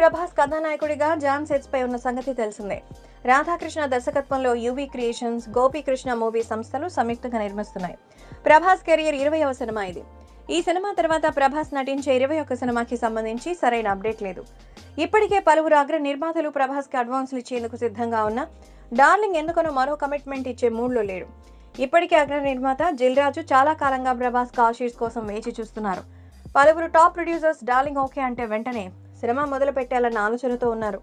ప్రభాస్ కథానాయకుడిగా John sets పై ఉన్న సంగతి తెలిసిందే. రాధాకృష్ణ దర్శకత్వంలో యువీ క్రియేషన్స్ గోపీకృష్ణ మూవీ సంస్థలు సంయుక్తంగా నిర్మిస్తున్నాయి. ప్రభాస్ కెరియర్ ఇరవైవ సినిమా ఇది. ఈ సినిమా తర్వాత ప్రభాస్ నటించే ఇరవై ఒక్క సినిమాకి సంబంధించి సరైన అప్డేట్ లేదు. ఇప్పటికే పలువురు అగ్ర నిర్మాతలు ప్రభాస్కి అడ్వాన్స్లు ఇచ్చేందుకు సిద్ధంగా ఉన్న డార్లింగ్ ఎందుకనో మరో కమిట్మెంట్ ఇచ్చే మూడ్లో లేడు. ఇప్పటికే అగ్ర నిర్మాత జిల్రాజు చాలా కాలంగా ప్రభాస్ కాల్ షీట్స్ కోసం వేచి చూస్తున్నారు. పలువురు టాప్ ప్రొడ్యూసర్స్ డార్లింగ్ ఓకే అంటే వెంటనే సినిమా మొదలు పెట్టాలన్న ఆలోచనతో ఉన్నారు.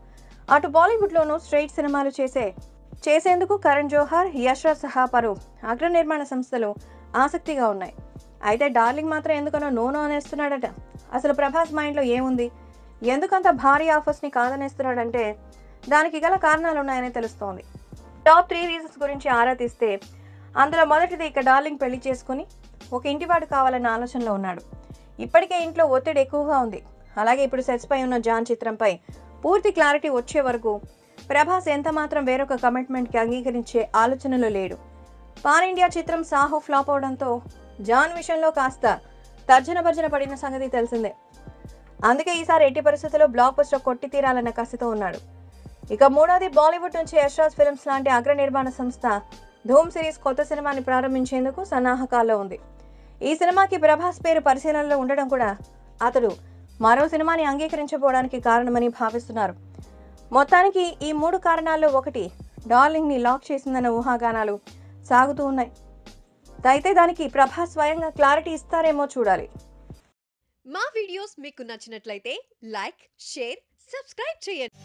అటు బాలీవుడ్లోనూ స్ట్రైట్ సినిమాలు చేసే చేసేందుకు కరణ్ జోహార్ యశ్రాజ్ సహా పలు అగ్ర నిర్మాణ సంస్థలు ఆసక్తిగా ఉన్నాయి. అయితే డార్లింగ్ మాత్రం ఎందుకనో నోనో అనేస్తున్నాడట. అసలు ప్రభాస్ మైండ్లో ఏముంది? ఎందుకంత భారీ ఆఫర్స్ని కాదనేస్తున్నాడంటే దానికి గల కారణాలు ఉన్నాయని తెలుస్తోంది. టాప్ త్రీ రీజన్స్ గురించి ఆరా తీస్తే అందులో మొదటిది ఇక డార్లింగ్ పెళ్ళి చేసుకుని ఒక ఇంటివాడు కావాలన్న ఆలోచనలో ఉన్నాడు. ఇప్పటికే ఇంట్లో ఒత్తిడి ఎక్కువగా ఉంది. అలాగే ఇప్పుడు సెట్స్ పై ఉన్న జాన్ చిత్రంపై పూర్తి క్లారిటీ వచ్చే వరకు ప్రభాస్ ఎంతమాత్రం వేరొక కమిట్మెంట్కి అంగీకరించే ఆలోచనలో లేడు. పాన్ ఇండియా చిత్రం సాహో ఫ్లాప్ అవడంతో జాన్ విషయంలో కాస్త తర్జన భర్జన పడిన సంగతి తెలిసిందే. అందుకే ఈసారి ఎట్టి పరిస్థితుల్లో బ్లాక్ బస్టర్ కొట్టి తీరాలన్న కసితో ఉన్నాడు. ఇక మూడోది బాలీవుడ్ నుంచి యశ్రాజ్ ఫిల్మ్స్ లాంటి అగ్ర నిర్మాణ సంస్థ ధూమ్ సిరీస్ కొత్త సినిమాని ప్రారంభించేందుకు సన్నాహకాల్లో ఉంది. ఈ సినిమాకి ప్రభాస్ పేరు పరిశీలనలో ఉండడం కూడా అతడు మరో సినిమాని అంగీకరించబోవడానికి కారణమని భావిస్తున్నారు. మొత్తానికి ఈ మూడు కారణాల్లో ఒకటి డార్లింగ్ని లాక్ చేసిందన్న ఊహాగానాలు సాగుతూ ఉన్నాయి. అయితే దానికి ప్రభా స్వయంగా క్లారిటీ ఇస్తారేమో చూడాలి. మా వీడియోస్ మీకు నచ్చినట్లయితే లైక్ షేర్ సబ్స్క్రైబ్ చేయండి.